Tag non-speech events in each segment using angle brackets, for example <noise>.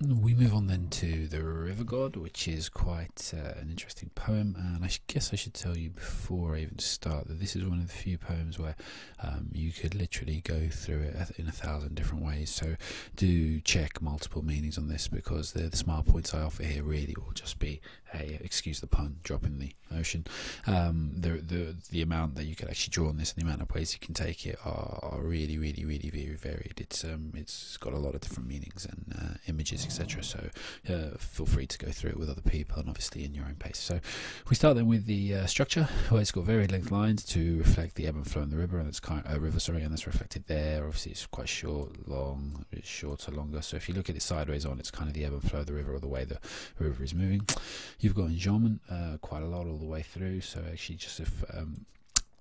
We move on then to The River God, which is quite uh, an interesting poem. And I guess I should tell you before I even start that this is one of the few poems where um, you could literally go through it in a thousand different ways. So do check multiple meanings on this because the, the smart points I offer here really will just be a, excuse the pun, drop in the ocean. Um, the, the, the amount that you could actually draw on this and the amount of ways you can take it are, are really, really, really very varied. It's, um, it's got a lot of different meanings and uh, images etc. So uh, feel free to go through it with other people and obviously in your own pace. So we start then with the uh, structure, where it's got very length lines to reflect the ebb and flow in the river, and it's kind uh, river, sorry, and that's reflected there. Obviously, it's quite short, long, it's shorter, longer. So if you look at it sideways on, it's kind of the ebb and flow of the river or the way the river is moving. You've got enjambment uh, quite a lot all the way through. So actually, just if um,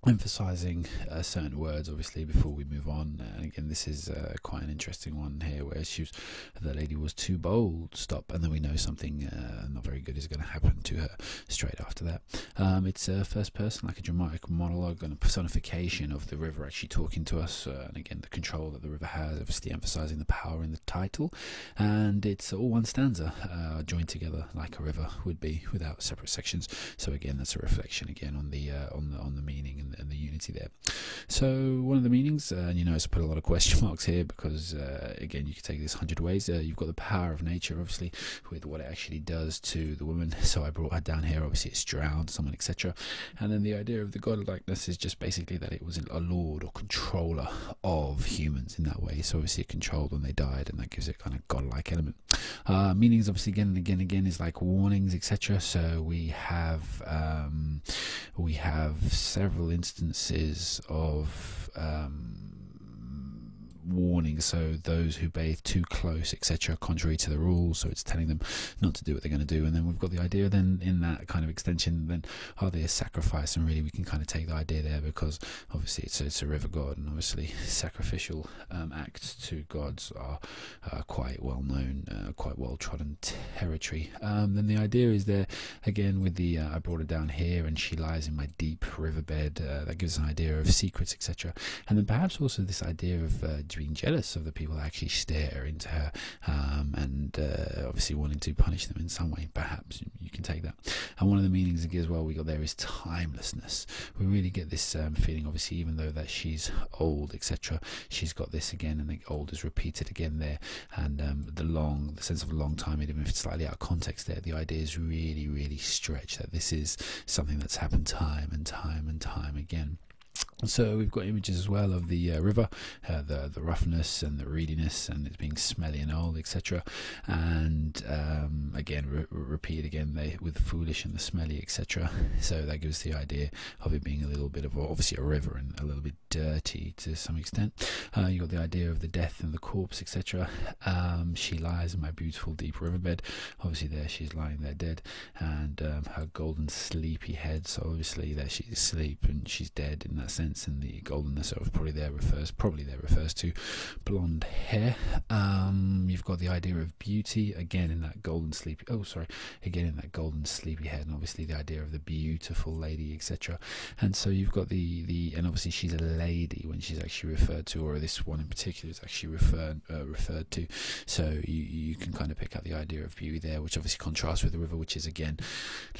emphasizing uh, certain words obviously before we move on. And again this is uh, quite an interesting one here where she was the lady was too bold stop and then we know something uh, not very good is going to happen to her straight after that. Um, it's a first person like a dramatic monologue and a personification of the river actually talking to us uh, and again the control that the river has obviously emphasizing the power in the title. And it's all one stanza uh, joined together like a river would be without separate sections. So again that's a reflection again on the uh, on the on the meaning and, and, the unity there. So one of the meanings, uh, and you notice I put a lot of question <laughs> marks here because uh, again you can take this hundred ways. Uh, you've got the power of nature, obviously, with what it actually does to the woman. <laughs> So I brought her down here. Obviously, it's drowned someone, etc. And then the idea of the godlikeness is just basically that it was a lord or controller of humans in that way. So obviously it controlled when they died, and that gives it kind of godlike element. Uh, meanings, obviously, again and again and again is like warnings, etc. So we have um, we have several instances of um, warning. So those who bathe too close etc contrary to the rules. So it's telling them not to do what they're going to do. And then we've got the idea then in that kind of extension then are they a sacrifice? And really we can kind of take the idea there because obviously it's a, it's a river god and obviously <laughs> sacrificial um, acts to gods are uh, quite well known uh, quite well trodden territory. Um, then the idea is there again with the uh, I brought it down here and she lies in my deep riverbed uh, that gives an idea of secrets etc and then perhaps also this idea of uh, being jealous of the people that actually stare into her um, and uh, obviously wanting to punish them in some way. Perhaps you can take that. And one of the meanings as well we got there is timelessness. We really get this um, feeling, obviously, even though that she's old, etc. She's got this again, and the old is repeated again there, and um, the long, the sense of a long time, even if it's slightly out of context there, the idea is really, really stretched. That this is something that's happened time and time and time again. So we've got images as well of the uh, river, uh, the the roughness and the reediness, and it's being smelly and old, etc. And um, again, re- repeat again they, with the foolish and the smelly, etc. <laughs> So that gives the idea of it being a little bit of obviously a river and a little bit dirty to some extent. Uh, you got the idea of the death and the corpse, etc. Um, she lies in my beautiful deep riverbed. Obviously, there she's lying there dead, and um, her golden sleepy head. So obviously, there she's asleep and she's dead in that sense sense, and the goldenness of probably there refers probably there refers to blonde hair. Um, you've got the idea of beauty again in that golden sleepy. Oh, sorry, again in that golden sleepy head, and obviously the idea of the beautiful lady, etc. And so you've got the the and obviously she's a lady when she's actually referred to, or this one in particular is actually referred uh, referred to. So you you can kind of pick up the idea of beauty there, which obviously contrasts with the river, which is again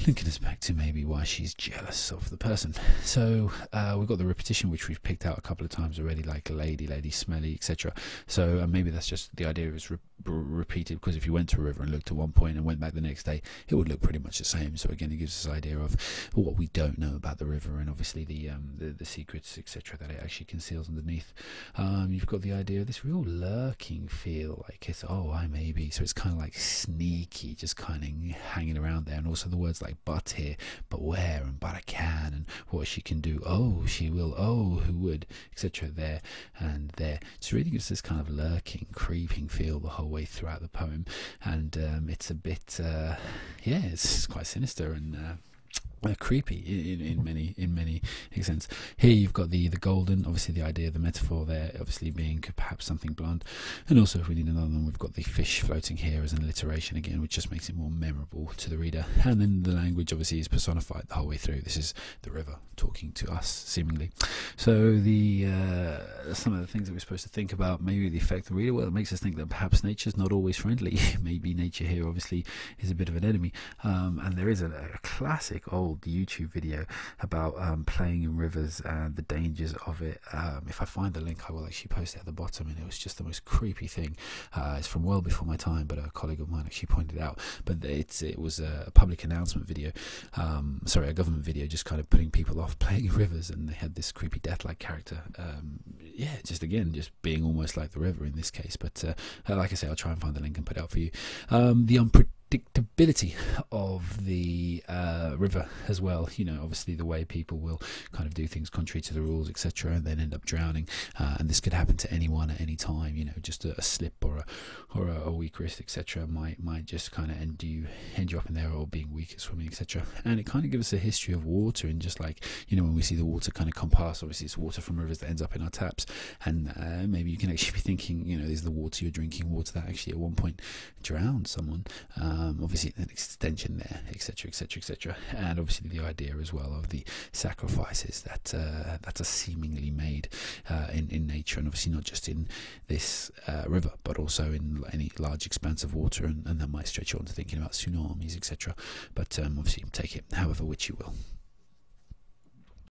linking us back to maybe why she's jealous of the person. So uh, we've got the repetition which we've picked out a couple of times already, like lady, lady, smelly, etc. So uh, maybe that's just the idea is re- repeated because if you went to a river and looked at one point and went back the next day, it would look pretty much the same. So again, it gives us idea of what we don't know about the river and obviously the um, the, the, secrets, etc. that it actually conceals underneath. Um, you've got the idea of this real lurking feel, like it's oh I maybe. So it's kind of like sneaky, just kind of hanging around there, and also the words like but here, but where, and but I can, and what she can do. Oh, she will oh, who would, etc. there and there. It's really gives this kind of lurking, creeping feel the whole way throughout the poem, and um, it's a bit, uh, yeah, it's quite sinister and. Uh, uh, creepy in, in, many in many sense. Here you've got the the golden, obviously the idea, the metaphor there, obviously being perhaps something blunt, and also if we need another one, we've got the fish floating here as an alliteration again, which just makes it more memorable to the reader. And then the language obviously is personified the whole way through. This is the river talking to us, seemingly. So the uh, some of the things that we're supposed to think about, maybe the effect of the reader. Well, it makes us think that perhaps nature's not always friendly. <laughs> maybe nature here obviously is a bit of an enemy, um, and there is a, a classic old old YouTube video about um, playing in rivers and the dangers of it. Um, if I find the link, I will actually post it at the bottom. And it was just the most creepy thing. Uh, it's from well before my time, but a colleague of mine actually pointed out. But it's it was a public announcement video, um, sorry, a government video, just kind of putting people off <laughs> playing in rivers, and they had this creepy death-like character. Um, yeah, just again, just being almost like the river in this case. But uh, like I say, I'll try and find the link and put it out for you. Um, the unpredictable predictability of the uh, river as well. You know, obviously the way people will kind of do things contrary to the rules, etc., and then end up drowning. Uh, and this could happen to anyone at any time. You know, just a, a slip or a or a, a weak wrist, etc., might might just kind of end you end you up in there or being weak at swimming, etc. And it kind of gives us a history of water and just like you know when we see the water kind of come past, obviously it's water from rivers that ends up in our taps, and uh, maybe you can actually be thinking, you know, is the water you're drinking water that actually at one point drowned someone. Um, um, obviously an extension there, etc., etc., etc., and obviously the idea as well of the sacrifices that uh, that are seemingly made uh, in in nature, and obviously not just in this uh, river, but also in any large expanse of water, and, and that might stretch on to thinking about tsunamis, etc. But um, obviously, take it however which you will.